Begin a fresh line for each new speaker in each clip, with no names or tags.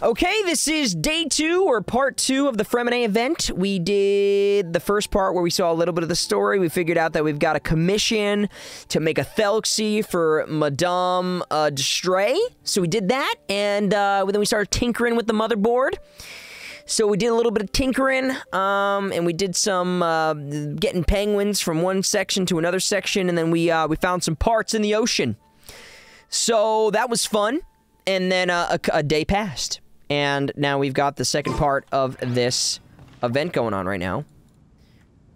Okay, this is day two or part two of the Freminet event. We did the first part where we saw a little bit of the story. We figured out that we've got a commission to make a Thelxie for Madame uh, Destray. So we did that, and uh, then we started tinkering with the motherboard. So we did a little bit of tinkering, um, and we did some uh, getting penguins from one section to another section, and then we uh, we found some parts in the ocean. So that was fun, and then uh, a, a day passed. And now we've got the second part of this event going on right now.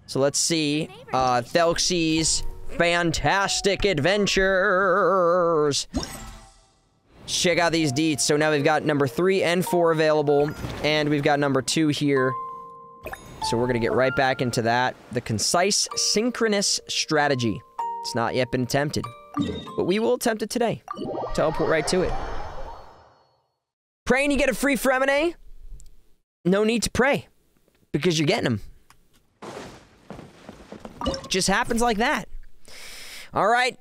So let's see. Uh, Thelxie's Fantastic Adventures. Check out these deets. So now we've got number three and four available. And we've got number two here. So we're going to get right back into that. The concise synchronous strategy. It's not yet been attempted. But we will attempt it today. Teleport right to it. Praying you get a free Freminet? No need to pray. Because you're getting them. Just happens like that. Alright.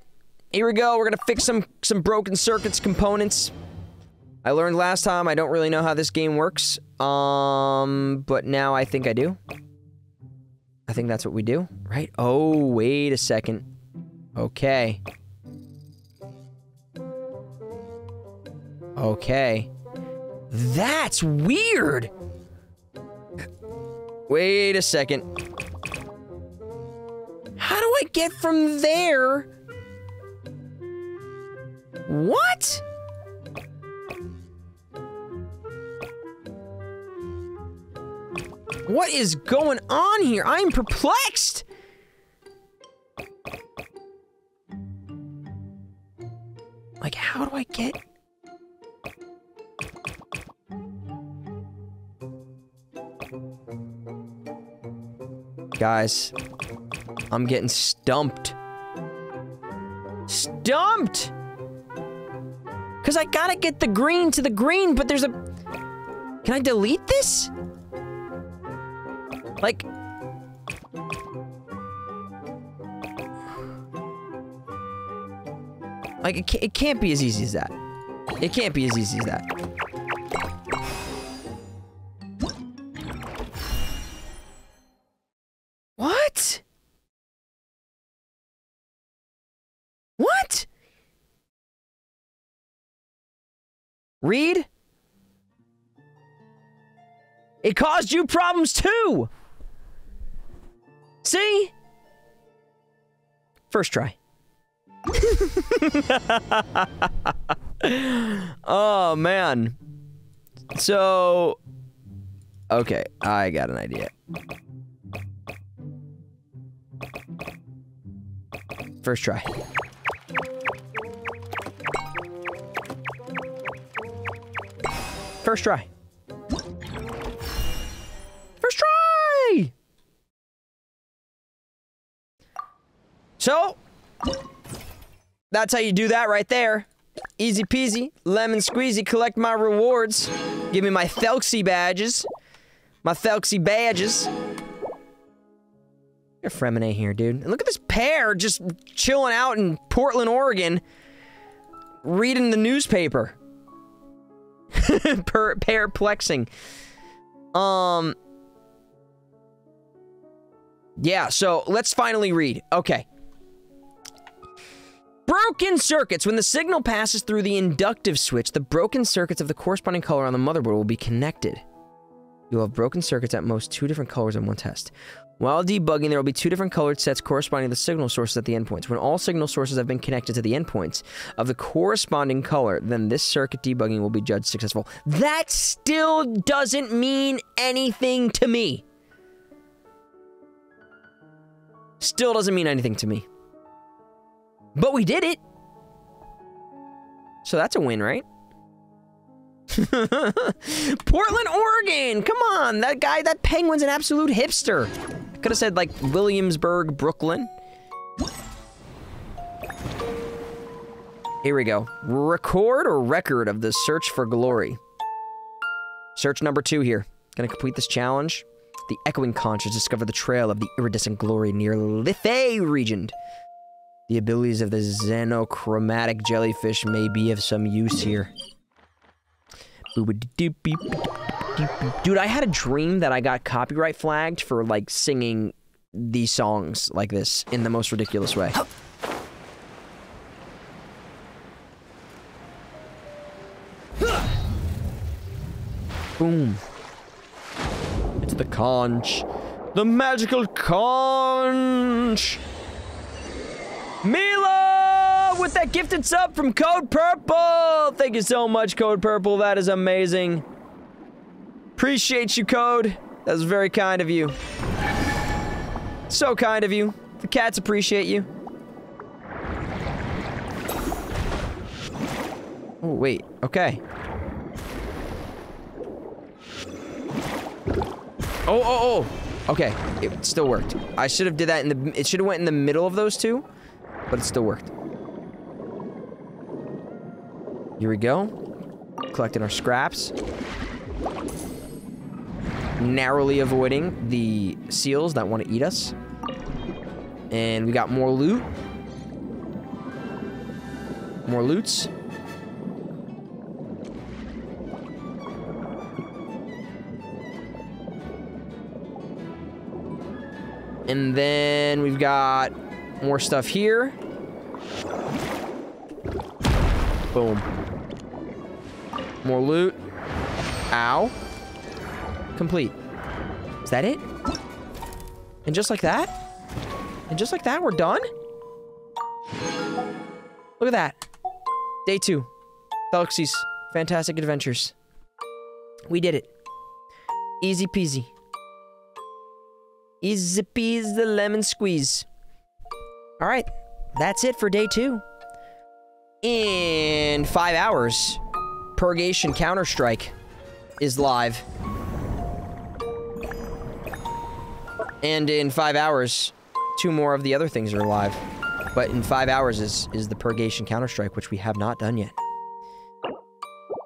Here we go. We're gonna fix some, some broken circuits components. I learned last time I don't really know how this game works. Um, but now I think I do. I think that's what we do, right? Oh, wait a second. Okay. Okay. That's weird! Wait a second. How do I get from there? What? What is going on here? I'm perplexed! Like, how do I get... Guys, I'm getting stumped. Stumped! Because I gotta get the green to the green, but there's a... Can I delete this? Like... Like, it can't, be as easy as that. It can't be as easy as that. Read? It caused you problems too! See? First try. oh, man. So... Okay, I got an idea. First try. First try. First try! So, that's how you do that right there. Easy peasy, lemon squeezy, collect my rewards. Give me my Thelxie badges. My Thelxie badges. You're Freminet here, dude. And look at this pair just chilling out in Portland, Oregon, reading the newspaper. per perplexing. Um. Yeah, so let's finally read. Okay. Broken circuits. When the signal passes through the inductive switch, the broken circuits of the corresponding color on the motherboard will be connected. You'll have broken circuits at most two different colors in one test. While debugging, there will be two different colored sets corresponding to the signal sources at the endpoints. When all signal sources have been connected to the endpoints of the corresponding color, then this circuit debugging will be judged successful. That still doesn't mean anything to me. Still doesn't mean anything to me. But we did it. So that's a win, right? Portland, Oregon! Come on! That guy, that penguin's an absolute hipster. Could have said, like, Williamsburg, Brooklyn. Here we go. Record or record of the search for glory. Search number two here. Gonna complete this challenge. The echoing conches discover the trail of the iridescent glory near Liffey region. The abilities of the xenochromatic jellyfish may be of some use here. Dude, I had a dream that I got copyright flagged for like singing these songs like this in the most ridiculous way. Boom. It's the conch. The magical conch. Mila with that gifted sub from Code Purple. Thank you so much, Code Purple. That is amazing. Appreciate you, Code. That was very kind of you. So kind of you. The cats appreciate you. Oh, wait. Okay. Oh, oh, oh. Okay. It still worked. I should have did that in the... It should have went in the middle of those two, but it still worked. Here we go. Collecting our scraps. Narrowly avoiding the seals that want to eat us. And we got more loot. More loots. And then we've got more stuff here. Boom. More loot. Ow. Complete. Is that it? And just like that? And just like that, we're done? Look at that. Day two. Thelxie's Fantastic Adventures. We did it. Easy peasy. Easy peasy the lemon squeeze. All right, that's it for day two. In five hours, Purgation Counter-Strike is live. And in five hours, two more of the other things are alive. But in five hours is, is the Purgation Counter-Strike, which we have not done yet.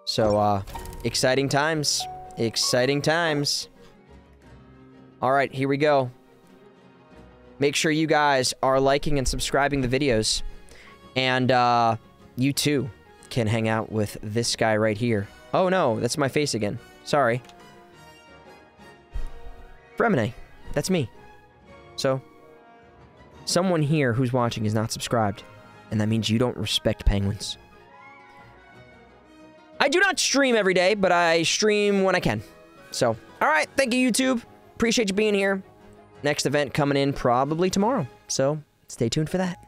So, uh, exciting times. Exciting times. All right, here we go. Make sure you guys are liking and subscribing the videos. And uh, you too can hang out with this guy right here. Oh no, that's my face again. Sorry. Freminet, that's me. So, someone here who's watching is not subscribed. And that means you don't respect penguins. I do not stream every day, but I stream when I can. So, alright, thank you YouTube. Appreciate you being here. Next event coming in probably tomorrow. So stay tuned for that.